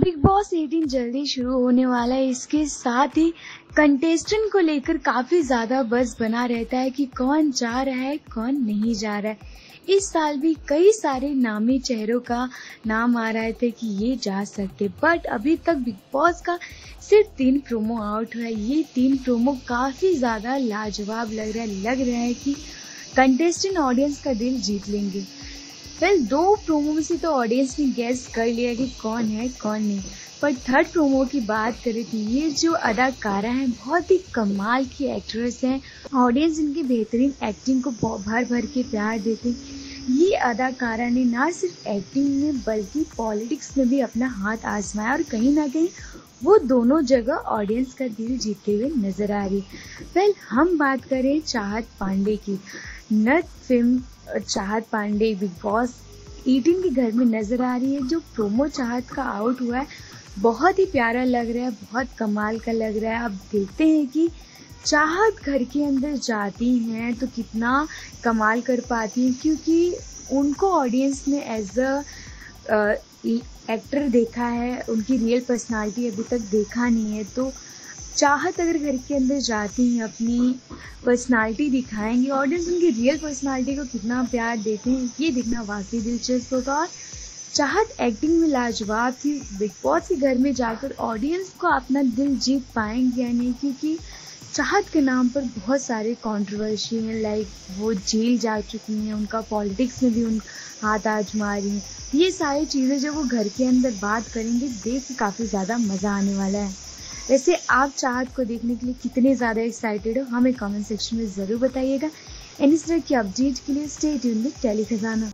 Big boss 18 जल्दी शुरू होने वाला है। इसके साथ ही कंटेस्टेंट को लेकर काफ़ी ज़्यादा बस बना रहता है कि कौन जा रहा है, कौन नहीं जा रहा है। इस साल भी कई सारे नामी चेहरों का नाम आ रहे थे कि ये जा सकते। बट अभी तक बिग बॉस का सिर्फ़ तीन प्रोमो आउट हुआ है। ये तीन प्रोमो काफ़ी ज़्यादा लाजवाब लग रहा है। लग रहा है कि कंटेस्टेंट ऑडियंस का दिल जीत लेंगे। वेल दो प्रोमो में से तो ऑडियंस ने गेस कर लिया कि कौन है, कौन नहीं। पर थर्ड प्रोमो की बात करें तो ये जो अदाकारा हैं, बहुत ही कमाल की एक्ट्रेस हैं। ऑडियंस इनकी बेहतरीन एक्टिंग को भर भर के प्यार देते हैं। ये अदाकारा ने ना सिर्फ़ एक्टिंग में, बल्कि पॉलिटिक्स में भी अपना हाथ आजमाया और कहीं ना कहीं वो दोनों जगह ऑडियंस का दिल जीतते हुए नज़र आ रही। वेल हम बात करें चाहत पांडे की। नट फ़िल्म चाहत पांडे बिग बॉस एटीन के घर में नज़र आ रही है, जो प्रोमो चाहत का आउट हुआ है। बहुत ही प्यारा लग रहा है, बहुत कमाल का लग रहा है। आप देखते हैं कि चाहत घर के अंदर जाती हैं तो कितना कमाल कर पाती हैं, क्योंकि उनको ऑडियंस ने एज अ एक्टर देखा है, उनकी रियल पर्सनालिटी अभी तक देखा नहीं है तो चाहत अगर घर के अंदर जाती हैं, अपनी पर्सनालिटी दिखाएँगे ऑडियंस उनकी रियल पर्सनालिटी को कितना प्यार देते हैं, ये देखना वाकई दिलचस्प होगा। और चाहत एक्टिंग में लाजवाब थी, बिग बॉस के घर में जाकर ऑडियंस को अपना दिल जीत पाएँगे या नहीं, क्योंकि चाहत के नाम पर बहुत सारे कंट्रोवर्सी हैं लाइक वो जेल जा चुकी हैं, उनका पॉलिटिक्स में भी उन हाथ आजमा रही हैं ये सारी चीज़ें जब वो घर के अंदर बात करेंगे, देख के काफ़ी ज़्यादा मज़ा आने वाला है। वैसे आप चाहत को देखने के लिए कितने ज़्यादा एक्साइटेड हो, हमें कमेंट सेक्शन में ज़रूर बताइएगा। एनी तरह की अपडेट के लिए स्टेट ट्यून टेली खजाना